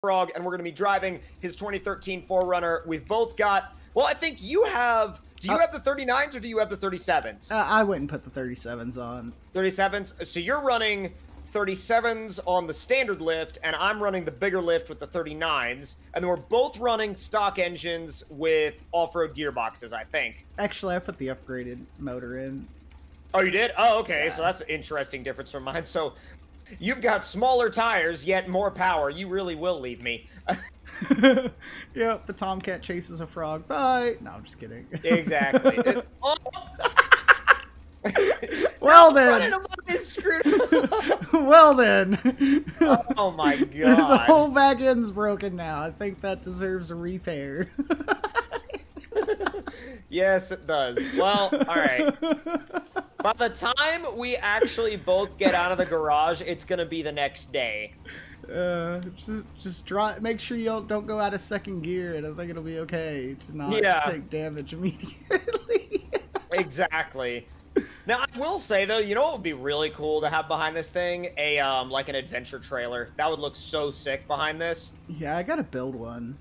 Frog, and we're going to be driving his 2013 4Runner. We've both got. Well, I think you have. Do you Uh, have the 39s or do you have the 37s? Uh, I wouldn't put the 37s on. 37s. So you're running 37s on the standard lift, and I'm running the bigger lift with the 39s, and then we're both running stock engines with off-road gearboxes. I think. Actually, I put the upgraded motor in. Oh, you did? Oh, okay. Yeah. So that's an interesting difference from mine. So you've got smaller tires, yet more power. You really will leave me. yep, the Tomcat chases a frog. Bye. No, I'm just kidding. exactly. It- oh. well then. well then. Oh my god. the whole back end's broken now. I think that deserves a repair. yes, it does. Well, all right. By the time we actually both get out of the garage, it's gonna be the next day. Uh, just just draw. Make sure you don't, don't go out of second gear, and I think it'll be okay to not Yeah. take damage immediately. Exactly. Now I will say though, you know what would be really cool to have behind this thing? A um like an adventure trailer. That would look so sick behind this. yeah, I gotta build one.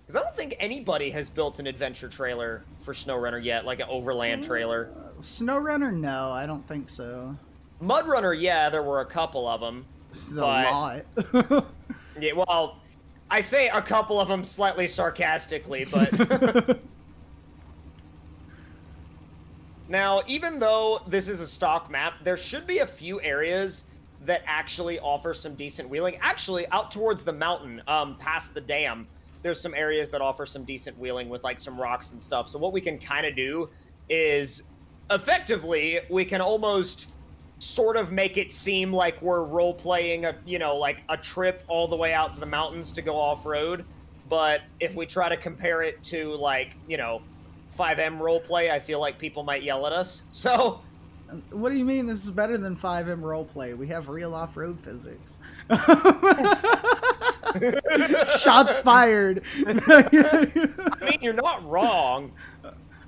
Because I don't think anybody has built an adventure trailer for SnowRunner yet, like an overland trailer. SnowRunner? No, I don't think so. Mudrunner, yeah, there were a couple of them. It's a But- lot. Yeah, well, I say a couple of them slightly sarcastically, but now, even though this is a stock map, there should be a few areas that actually offer some decent wheeling. Actually, out towards the mountain, um, past the dam, there's some areas that offer some decent wheeling with like some rocks and stuff. So what we can kind of do is effectively we can almost sort of make it seem like we're role playing a you know like a trip all the way out to the mountains to go off road but if we try to compare it to like you know FiveM role play i feel like people might yell at us so what do you mean this is better than FiveM role play? We have real off-road physics. Shots fired. i mean you're not wrong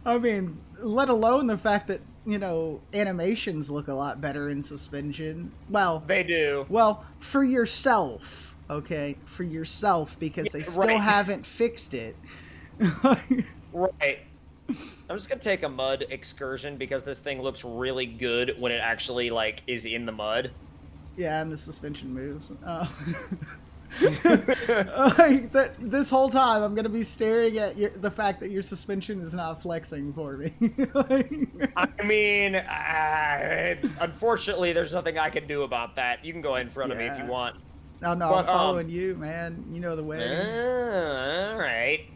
I mean, let alone the fact that, you know, animations look a lot better in suspension. Well, they do well, for yourself, okay? For yourself because they Yeah, still right. haven't fixed it. right i'm just gonna take a mud excursion because this thing looks really good when it actually like is in the mud yeah, and the suspension moves. Uh, like that, this whole time, I'm gonna be staring at your, the fact that your suspension is not flexing for me. Like- I mean, uh, unfortunately, there's nothing I can do about that. You can go in front of me if you want. no, no, But, I'm following um, you, man. You know the way. Uh, all right.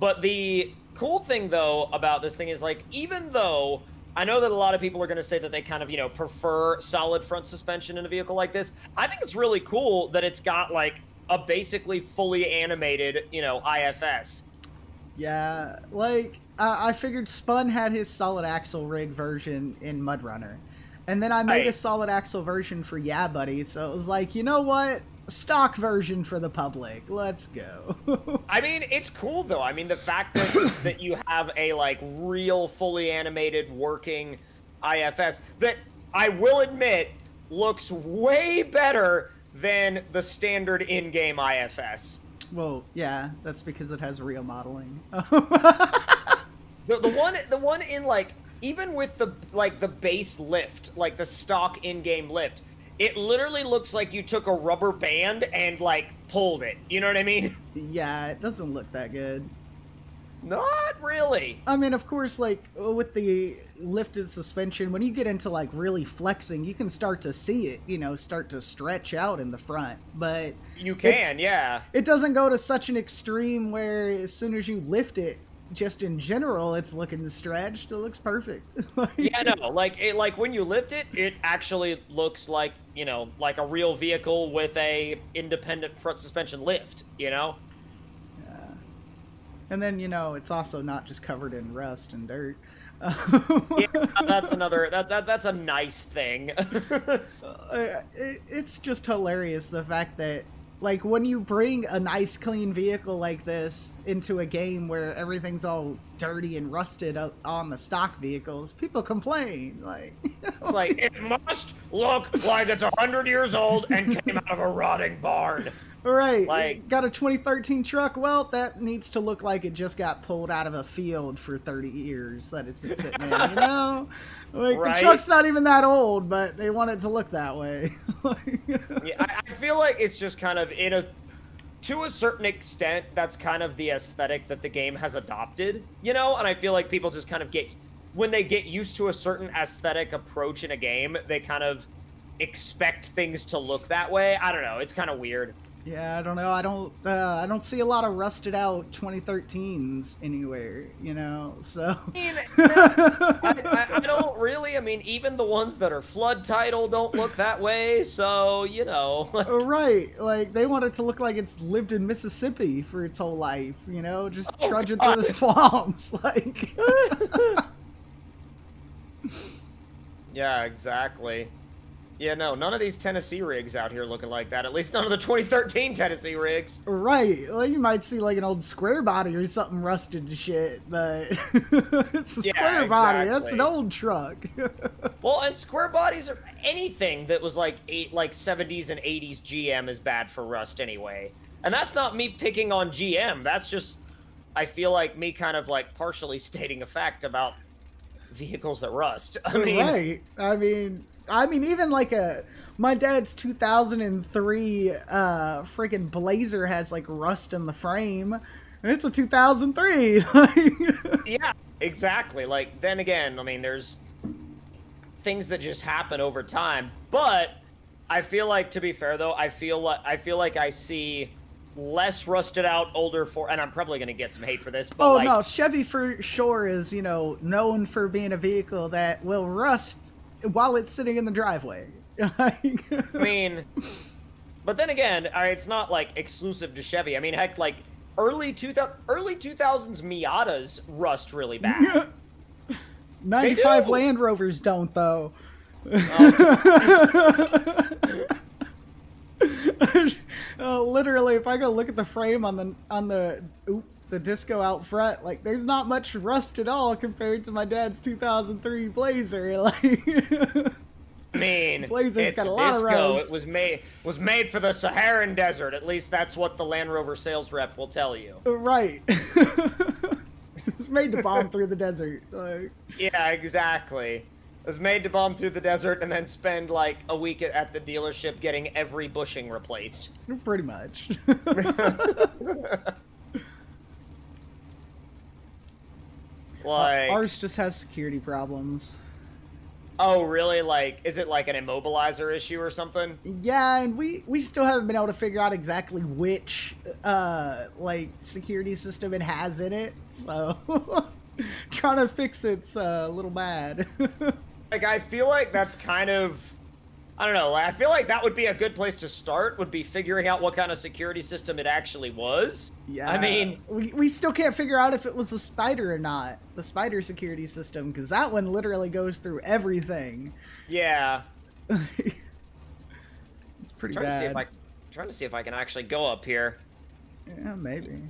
But the cool thing, though, about this thing is like, even though I know that a lot of people are going to say that they kind of, you know, prefer solid front suspension in a vehicle like this, I think it's really cool that it's got like a basically fully animated, you know, IFS. Yeah, like uh, I figured Spun had his solid axle rig version in Mudrunner, and then I made a solid axle version for Yeah Buddy. So it was like, you know what, stock version for the public. Let's go. I mean, it's cool though. I mean, the fact that that you have a like real fully animated working IFS that I will admit looks way better than the standard in-game IFS. well, yeah, that's because it has real modeling. The, the one the one in like even with the like the base lift, like the stock in-game lift, it literally looks like you took a rubber band and like pulled it. You know what I mean? yeah, it doesn't look that good. Not really. I mean, of course, like uh, with the lifted suspension, when you get into like really flexing, you can start to see it, you know, start to stretch out in the front. But You can, yeah. it doesn't go to such an extreme where as soon as you lift it, just in general, it's looking stretched. It looks perfect. Yeah, no, like it, like when you lift it, it actually looks like you know, like a real vehicle with a independent front suspension lift. You know, And then you know, it's also not just covered in rust and dirt. yeah, that's another that, that that's a nice thing. Uh, it, it's just hilarious the fact that like when you bring a nice clean vehicle like this into a game where everything's all dirty and rusted on the stock vehicles people complain like it's like it must look like it's a hundred years old and came out of a rotting barn. Right. Like- got a 2013 truck. Well, that needs to look like it just got pulled out of a field for 30 years that it's been sitting in, you know? Like Right. the truck's not even that old, but they want it to look that way. Yeah, I, I feel like it's just kind of in a to a certain extent that's kind of the aesthetic that the game has adopted, you know? And I feel like people just kind of get when they get used to a certain aesthetic approach in a game, they kind of expect things to look that way. I don't know, it's kind of weird. Yeah, I don't know. I don't uh, I don't see a lot of rusted out 2013s anywhere, you know. So I mean, I, I, I don't really. I mean, even the ones that are flood title don't look that way. So you know, right, like they want it to look like it's lived in Mississippi for its whole life, you know, just Oh, trudging God. through the swamps like yeah, exactly. Yeah, no, none of these Tennessee rigs out here looking like that. At least none of the 2013 Tennessee rigs. Right, like you might see like an old square body or something rusted to shit, but it's a Yeah, square body. That's an old truck. Well, and square bodies are anything that was like eight, like 70s and 80s GM is bad for rust anyway. And that's not me picking on GM. That's just I feel like me kind of like partially stating a fact about vehicles that rust. I mean, right. I mean, I mean, even like a my dad's 2003 uh freaking Blazer has like rust in the frame. And it's a 2003. Yeah, exactly. Like then again, I mean, there's things that just happen over time. But I feel like, to be fair though, I feel like I feel like I see less rusted out older for, and I'm probably gonna get some hate for this. But oh like, no, Chevy for sure is you know known for being a vehicle that will rust while it's sitting in the driveway. I mean, but then again, it's not like exclusive to Chevy. I mean, heck, like early two thousand early two thousands Miatas rust really bad. 95. Land Rovers don't though. uh, literally, if I go look at the frame on the on the oop, the disco out front, like there's not much rust at all compared to my dad's 2003 Blazer. Like, I mean, Blazer's got a lot of rust. It was made was made for the Saharan desert. At least that's what the Land Rover sales rep will tell you. Uh, right. it's made to bomb through the desert. Like, Yeah, exactly. It was made to bomb through the desert and then spend like a week at- at the dealership getting every bushing replaced. pretty much. Like, Ours just has security problems. oh really? Like, is it like an immobilizer issue or something? Yeah, and we we still haven't been able to figure out exactly which uh like security system it has in it. So trying to fix it's uh, a little bad. Like, I feel like that's kind of, I don't know. like, I feel like that would be a good place to start. Would be figuring out what kind of security system it actually was. yeah. I mean, we we still can't figure out if it was the spider or not. The spider security system cuz that one literally goes through everything. yeah. it's pretty trying to see if bad. I, trying to see if I can actually go up here. Yeah, maybe.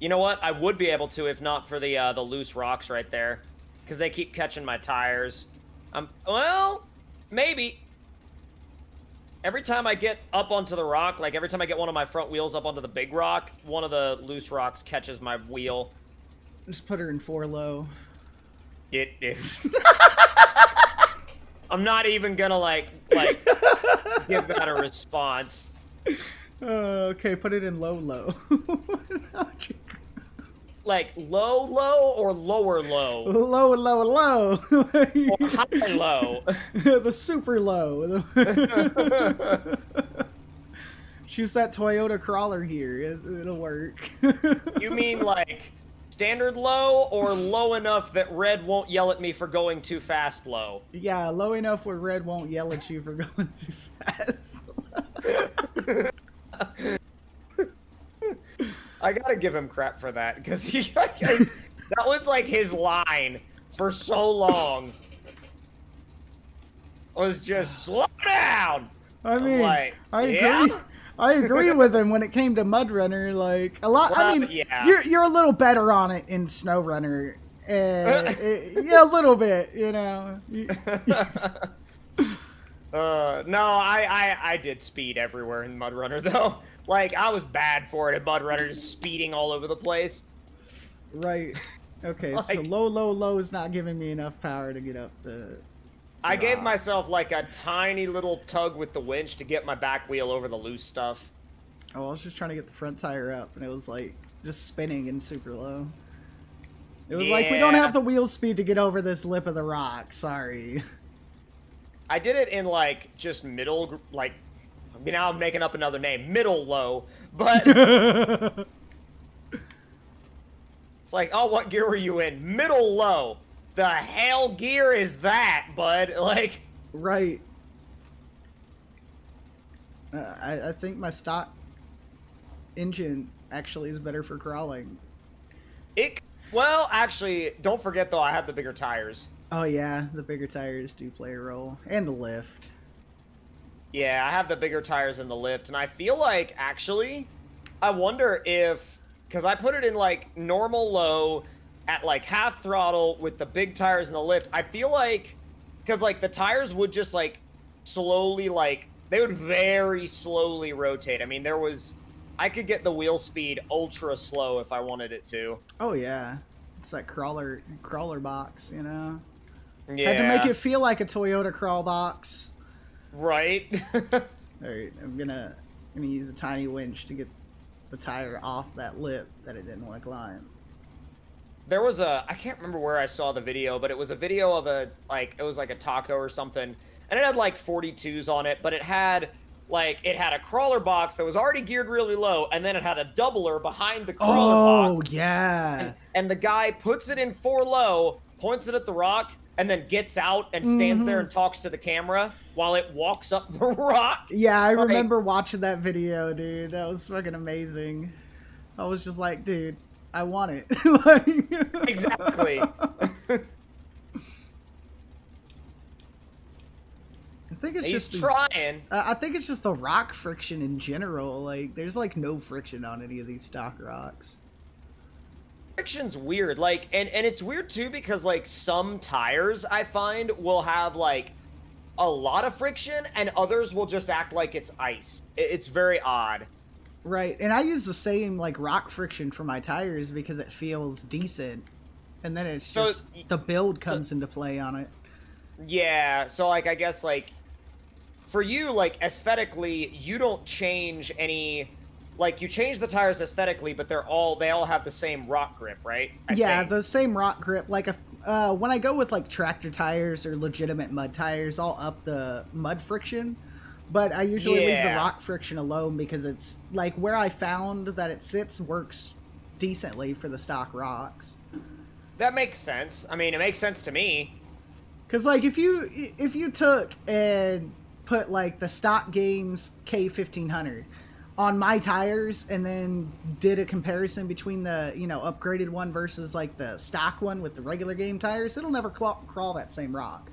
You know what? I would be able to if not for the uh, the loose rocks right there, because they keep catching my tires. I'm well, maybe. Every time I get up onto the rock, like every time I get one of my front wheels up onto the big rock, one of the loose rocks catches my wheel. Just put her in four low. It is. I'm not even gonna like like give that a response. Uh, okay, put it in low low. Like low, low, or lower, low, low, low, low. or high, low. the super low. Choose that Toyota crawler here. It, it'll work. You mean like standard low or low enough that Red won't yell at me for going too fast low? yeah, low enough where Red won't yell at you for going too fast. I gotta give him crap for that because he that was like his line for so long. Was just slow down. I mean, like, I agree. yeah? I agree with him when it came to Mud Runner. Like a lot. I mean, yeah. you're you're a little better on it in Snow Runner. Uh, uh, yeah, a little bit. You know. Uh, no, I, I I did speed everywhere in Mud Runner though. Like I was bad for it at Mud Runner, just speeding all over the place. Right. Okay, so low, low, low is not giving me enough power to get up the. I gave myself like a tiny little tug with the winch to get my back wheel over the loose stuff. Oh, I was just trying to get the front tire up, and it was like just spinning and super low. It was like we don't have the wheel speed to get over this lip of the rock. Sorry. I did it in like just middle, like. I mean, now I'm making up another name, middle low, but it's like, oh, what gear were you in? Middle low. The hell gear is that, bud? Like, right. Uh, I, I think my stock engine actually is better for crawling. it. Well, actually, don't forget though, I have the bigger tires. Oh yeah, the bigger tires do play a role, and the lift. Yeah, I have the bigger tires in the lift, and I feel like actually, I wonder if because I put it in like normal low at like half throttle with the big tires in the lift. I feel like because like the tires would just like slowly like they would very slowly rotate. I mean, there was I could get the wheel speed ultra slow if I wanted it to. Oh yeah, it's that crawler crawler box, you know. Yeah, Had to make it feel like a Toyota crawl box. Right. All right, I'm gonna gonna use a tiny winch to get the tire off that lip that it didn't want to climb. there was a I can't remember where I saw the video, but it was a video of a like it was like a taco or something, and it had like 42s on it, but it had like it had a crawler box that was already geared really low, and then it had a doubler behind the crawler Oh box, yeah, and, and the guy puts it in four low, points it at the rock, and then gets out and stands there Mhm. and talks to the camera while it walks up the rock. yeah. I like- remember watching that video, dude. That was fucking amazing. I was just like, dude, I want it. like, Exactly. I think it's He's just these- trying. Uh, I think it's just the rock friction in general. Like, there's like no friction on any of these stock rocks. Friction's weird like and and it's weird too because like some tires i find will have like a lot of friction and others will just act like it's ice It- it's very odd Right, and I use the same like rock friction for my tires because it feels decent, and then it's So, just the build comes into play on it. yeah so like i guess like for you like aesthetically you don't change any like you change the tires aesthetically but they're all they all have the same rock grip right I yeah, think. the same rock grip. Like if uh, when I go with like tractor tires or legitimate mud tires, I'll up the mud friction. But I usually leave the rock friction alone because it's like where I found that it sits works decently for the stock rocks. that makes sense i mean it makes sense to me Cause like if you if you took and put like the stock games K fifteen hundred on my tires and then did a comparison between the you know upgraded one versus like the stock one with the regular game tires, it'll never claw, crawl that same rock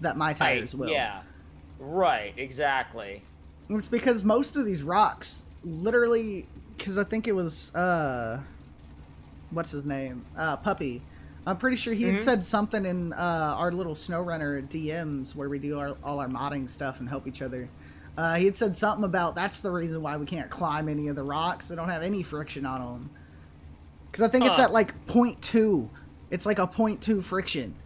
that my tires Right, will. yeah right exactly It's because most of these rocks literally because I think it was uh what's his name? Uh Puppy. I'm pretty sure he had Mhm. said something in uh, our little SnowRunner DMs where we do our, all our modding stuff and help each other. Uh, he had said something about that's the reason why we can't climb any of the rocks. They don't have any friction on them. Because I think it's at like 0.2. It's like a 0.2 friction.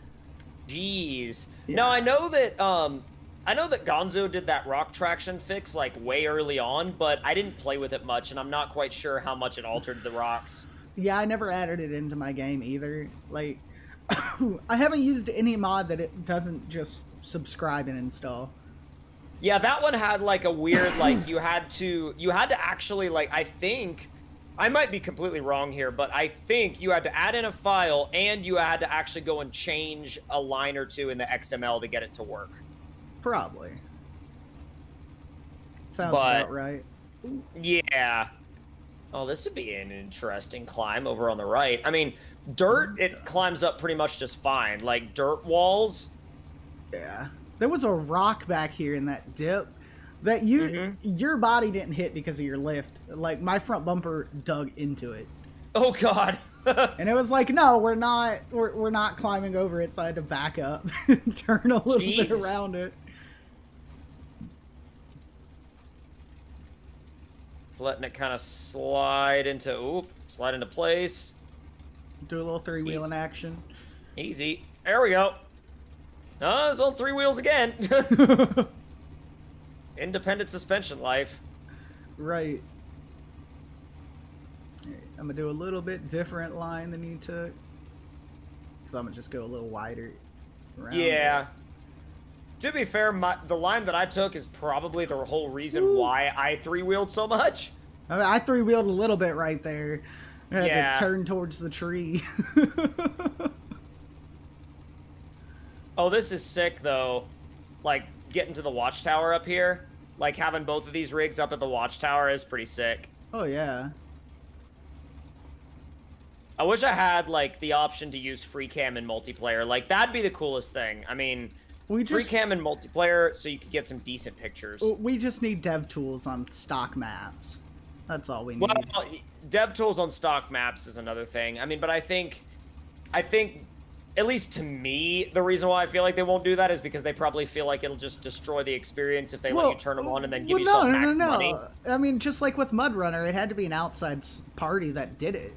Jeez. Yeah. No, I know that um I know that Gonzo did that rock traction fix like way early on, but I didn't play with it much and I'm not quite sure how much it altered the rocks. Yeah, I never added it into my game either. Like, I haven't used any mod that it doesn't just subscribe and install. Yeah, that one had like a weird like you had to you had to actually like I think I might be completely wrong here, but I think you had to add in a file and you had to actually go and change a line or two in the XML to get it to work. Probably. Sounds But- about right. Yeah. Oh, this would be an interesting climb over on the right. I mean, dirt it climbs up pretty much just fine. Like dirt walls. Yeah. There was a rock back here in that dip that you Mhm. your body didn't hit because of your lift. Like my front bumper dug into it. Oh god. And it was like, no, we're not we're, we're not climbing over it, so I had to back up and turn a little bit around it. letting it kind of slide into, oop, slide into place. Do a little three wheel in action. Easy. There we go. No, it's on three wheels again. Independent suspension life. right. Alright, I'm gonna do a little bit different line than you took. So I'm gonna just go a little wider. around Yeah. it. To be fair, my, the line that I took is probably the whole reason why I three wheeled so much. I, mean, I three wheeled a little bit right there. I had Yeah. to turn towards the tree. Oh, this is sick though. Like getting to the watchtower up here, like having both of these rigs up at the watchtower is pretty sick. oh yeah. I wish I had like the option to use free cam in multiplayer. Like that'd be the coolest thing. I mean, We just, free cam in multiplayer so you could get some decent pictures. we just need dev tools on stock maps. That's all we need. Well, dev tools on stock maps is another thing. I mean, but I think, I think, at least to me, the reason why I feel like they won't do that is because they probably feel like it'll just destroy the experience if they let you turn them on and then give well, you no, some no, max no, no. money. I mean, just like with Mud Runner, it had to be an outside party that did it.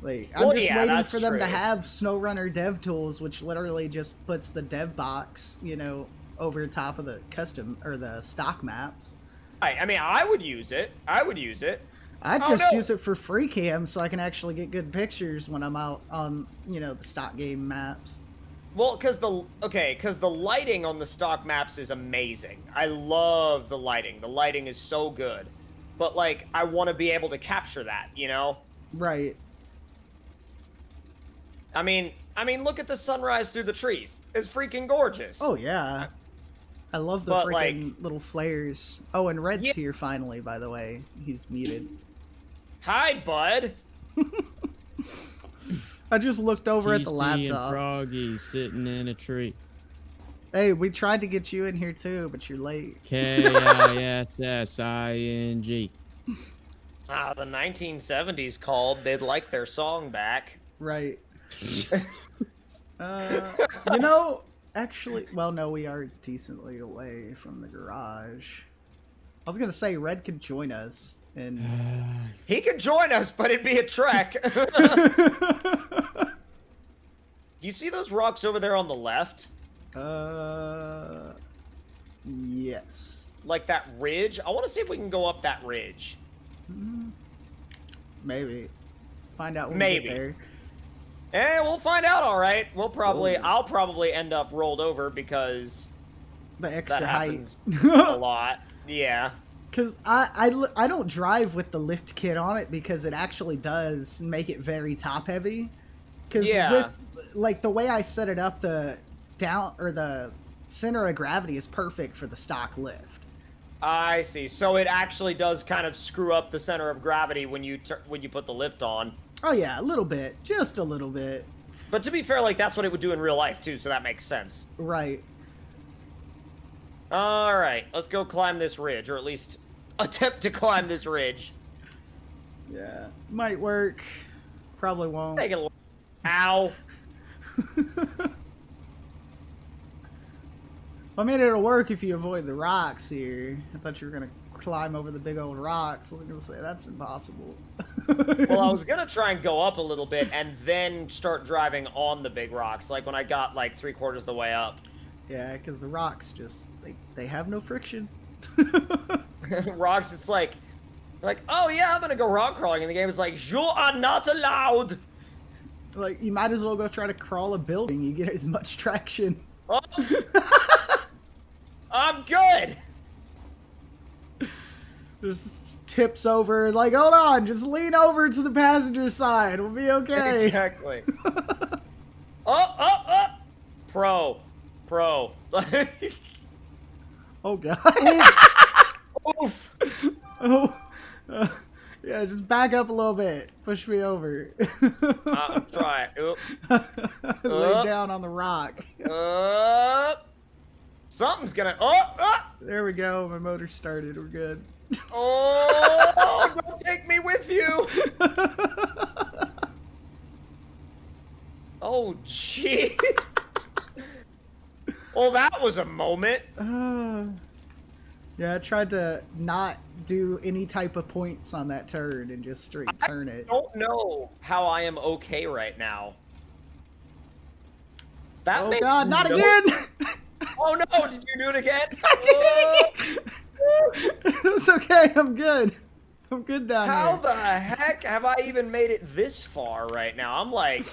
Like, I'm Well, just yeah, waiting for them to true. have SnowRunner dev tools, which literally just puts the dev box, you know, over top of the custom or the stock maps. I, I mean, I would use it. I would use it. I Oh, just no. use it for free cam so I can actually get good pictures when I'm out on, you know, the stock game maps. Well, because the okay, because the lighting on the stock maps is amazing. I love the lighting. The lighting is so good. But like, I want to be able to capture that. You know. Right. I mean, I mean, look at the sunrise through the trees. It's freaking gorgeous. Oh yeah. I love the But, freaking little flares. Oh, and Red's Yeah. here finally, by the way. He's muted. Hi, bud. I just looked over at the Tasty and laptop. Froggy sitting in a tree. Hey, we tried to get you in here too, but you're late. K I S S I N G. Ah, the 1970s called. They'd like their song back. Right. uh, you know, actually, well, no, we are decently away from the garage. I was gonna say Red could join us, and He could join us, but it'd be a trek. Do you see those rocks over there on the left? uh, yes, Like that ridge? I want to see if we can go up that ridge. maybe. Find out Maybe. we. Eh, we'll find out, all right. We'll probably. I'll probably end up rolled over because The extra height. a lot. Yeah. Because I, I, I don't drive with the lift kit on it because it actually does make it very top heavy. Because Yeah. with like the way I set it up, the down or the center of gravity is perfect for the stock lift. I see. So it actually does kind of screw up the center of gravity when you when you put the lift on. Oh yeah, a little bit, just a little bit. But to be fair, like that's what it would do in real life too, so that makes sense. Right. All right, let's go climb this ridge, or at least attempt to climb this ridge. Yeah, might work. Probably won't. Take a. Ow. I mean, it'll work if you avoid the rocks here. I thought you were gonna climb over the big old rocks. I was gonna say that's impossible. Well, I was gonna try and go up a little bit and then start driving on the big rocks, like when I got like three quarters of the way up. yeah, because the rocks just they they have no friction. rocks, it's like, like, oh yeah, I'm gonna go rock crawling, and the game is like, you are not allowed. Like you might as well go try to crawl a building. You get as much traction. Oh. I'm good. Just tips over. Like hold on, just lean over to the passenger side. We'll be okay. Exactly. oh, oh, oh. Pro, pro. Oh god. Oof. oh. Uh, yeah, just back up a little bit. Push me over. Uh, try it. Oop. Lay Uh. down on the rock. Uh, something's gonna. Oh, oh, There we go. My motor started. We're good. oh! Don't take me with you. Oh, gee. well, that was a moment. Uh, Yeah, I tried to not do any type of points on that turn and just straight turn it. I don't know how I am okay right now. That oh god, not no- again! Oh no, did you do it again? I did it again! it's okay, I'm good. I'm good down How here. the heck have I even made it this far right now? I'm like,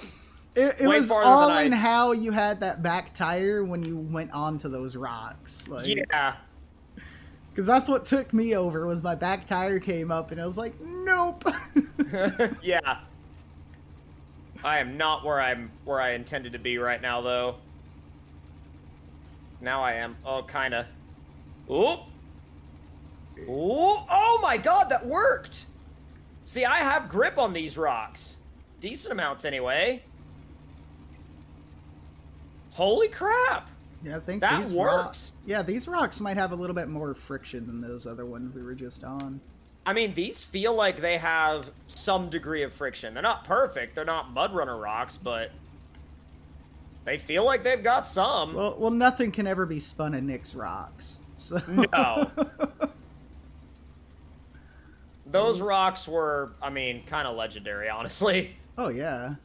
It, it was all than I- in how you had that back tire when you went onto those rocks. Like, yeah. Because that's what took me over was my back tire came up and I was like, nope. yeah. I am not where I'm where I intended to be right now though. Now I am. Oh, kind of. Ooh. Ooh. Oh my god, that worked. See, I have grip on these rocks. Decent amounts anyway. Holy crap. Yeah, I think That these works. rocks. Yeah, these rocks might have a little bit more friction than those other ones we were just on. I mean, these feel like they have some degree of friction. They're not perfect. They're not mud runner rocks, but they feel like they've got some. Well, well, nothing can ever be spun in Nick's rocks. So. No. Those rocks were, I mean, kind of legendary, honestly. oh yeah.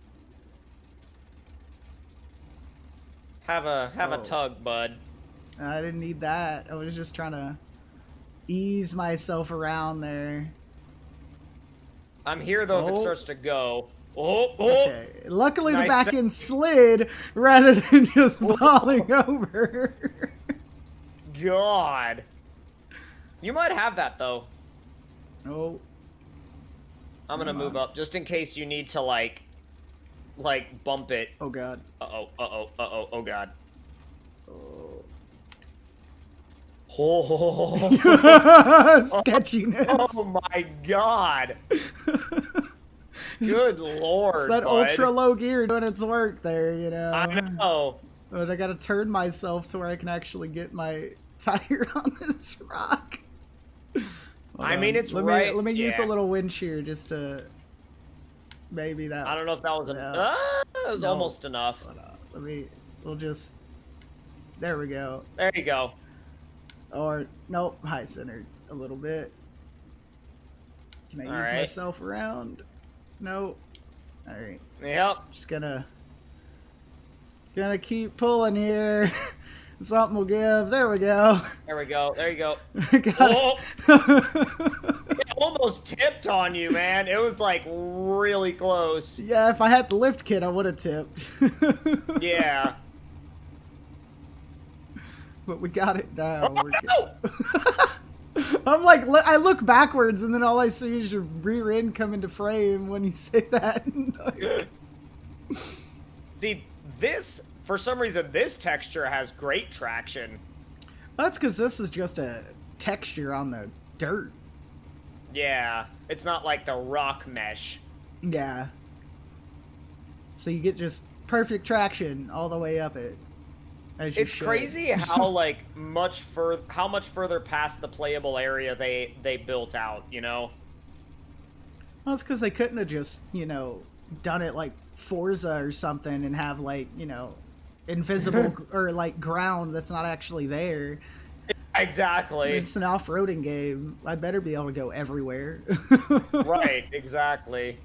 Have a have Oh. a tug, bud. I didn't need that. I was just trying to ease myself around there. I'm here though if it Oh. starts to go. Oh, oh. Okay. Luckily, the back end slid rather than just falling over. God. You might have that though. oh, I'm gonna Come move on. up just in case you need to like, like bump it. oh god. Uh oh. Uh oh. Uh oh. Oh God. Oh. Oh, Sketchiness. oh my God. Good lord. It's that bud. ultra low gear doing its work there, you know. I know. But I gotta turn myself to where I can actually get my tire on this rock. Hold I mean, on. it's let right- Me, let me use a little wind shear just to maybe that. I don't know if that was enough. No. Ah, it was No. almost enough. Let me. We'll just. There we go. There you go. Or nope, high centered a little bit. Can I All use right. myself around? No. All right. Yep. Just gonna gonna keep pulling here. Something will give. There we go. There we go. There you go. Got it. it almost tipped on you, man. It was like really close. yeah, if I had the lift kit, I would have tipped. Yeah. but we got it good. Oh! I'm like, I look backwards, and then all I see is your rear end come into frame when you say that. See, this for some reason this texture has great traction. That's because this is just a texture on the dirt. Yeah, it's not like the rock mesh. Yeah. So you get just perfect traction all the way up it. As you It's should. crazy how like much further how much further past the playable area they they built out, you know? Well, it's because they couldn't have just, you know, done it like Forza or something and have like, you know, invisible or like ground that's not actually there. Exactly. It's an off-roading game. I better be able to go everywhere. right, exactly.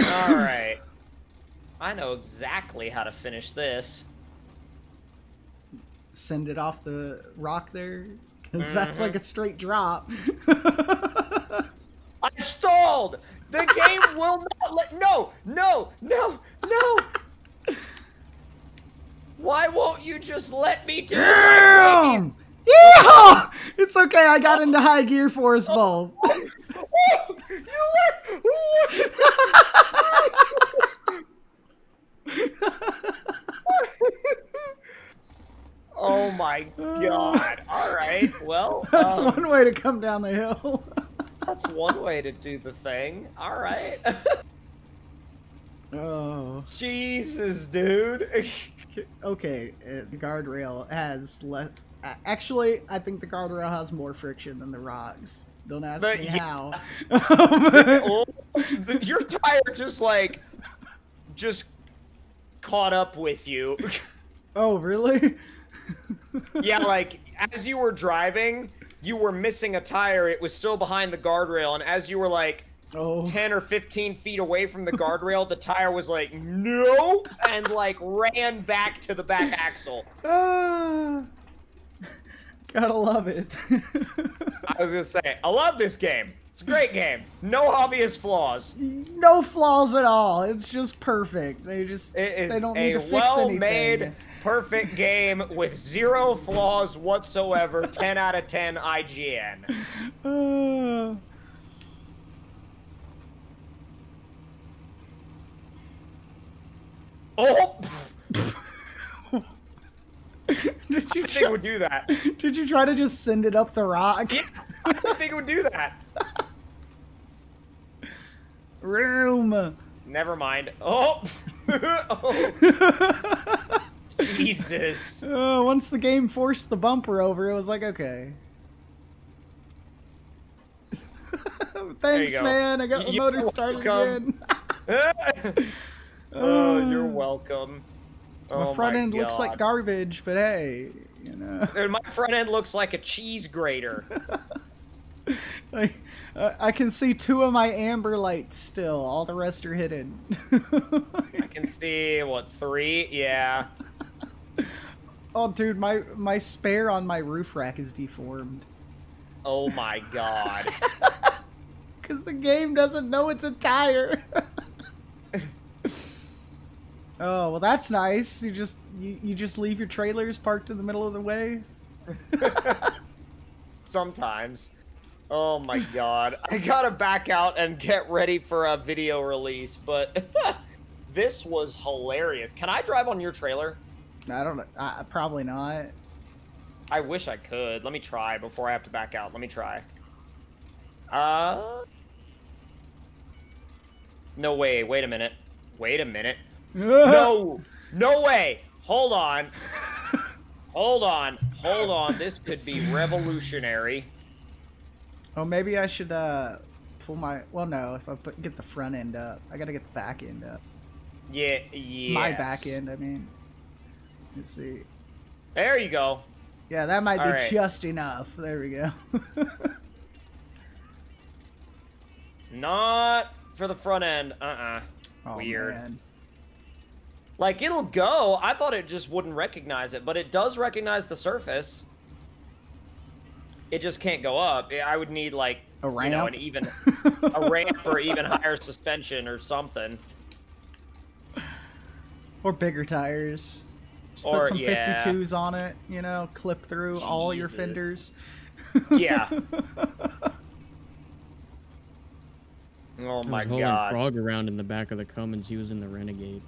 All right. I know exactly how to finish this. Send it off the rock there because that's like mm-hmm. a straight drop. I stalled. The game will not let. No, no, no, no. Why won't you just let me do? Damn! Yeah! It's okay. I got into high gear for us both. oh my god. All right. Well, That's um, one way to come down the hill. that's one way to do the thing. All right. oh. Jesus, dude. Okay, uh, the guardrail has less. Actually, I think the guardrail has more friction than the rocks. Don't ask But me yeah. how. Oh, your tire just like just caught up with you. oh, really? yeah, like as you were driving, you were missing a tire. It was still behind the guardrail, and as you were like Oh. 10 or 15 feet away from the guardrail, the tire was like, no, and like ran back to the back axle. Ah. Gotta love it. I was gonna say, I love this game. It's a great game. No obvious flaws. no flaws at all. It's just perfect. They just It is they don't need to fix well-made, perfect game with zero flaws whatsoever. 10 out of 10 IGN. Ah. Oh, did you I think it try, would do that. did you try to just send it up the rock? Yeah, I didn't think it would do that. Room. Never mind. Oh, oh Jesus. Uh, once the game forced the bumper over, it was like okay. Thanks, go. man. I got the motor started again. oh, you're welcome. My Oh front my end looks like garbage, but hey, you know. My front end looks like a cheese grater. I, I I can see two of my amber lights still. All the rest are hidden. I can see what three? Yeah. oh, dude, my my spare on my roof rack is deformed Oh my god. because the game doesn't know it's a tire. Oh well, that's nice. You just you, you just leave your trailers parked in the middle of the way. Sometimes. Oh my god. I gotta back out and get ready for a video release, but this was hilarious. Can I drive on your trailer? I don't know. Uh, probably not. I wish I could. Let me try before I have to back out. Let me try. Uh. No way. Wait a minute. Wait a minute. No. No way. Hold on. Hold on. Hold on. This could be revolutionary. Oh, maybe I should uh pull my. Well, no. If I put, get the front end up, I gotta get the back end up. Yeah. Yeah. My back end. I mean. Let's see. There you go. Yeah, that might be All right. just enough. There we go. Not for the front end. Uh-uh. oh, Weird. Man. Like it'll go. I thought it just wouldn't recognize it, but it does recognize the surface. It just can't go up. I would need like A you know, an ramp? even a ramp or even higher suspension or something. Or bigger tires. Just Or- put some yeah. 52s on it, you know, clip through all your fenders. Yeah. Oh I my was hauling god. Frog around in the back of the Cummins. He was in the Renegade.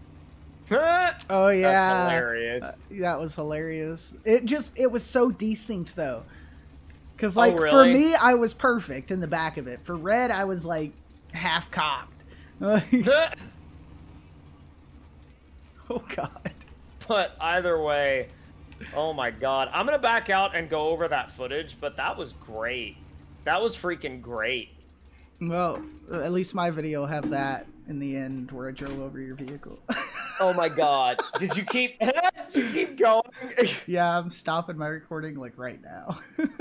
That's Oh yeah. hilarious. Uh, that was hilarious. It just it was so desynced though. Cuz Oh, like for me I was perfect in the back of it. For Red I was like half cocked. Oh god. but either way, oh my god. I'm gonna back out and go over that footage, but that was great. That was freaking great. Well, at least my video will have that in the end where I drove over your vehicle. Oh my god. Did you keep did you keep going? yeah, I'm stopping my recording like right now.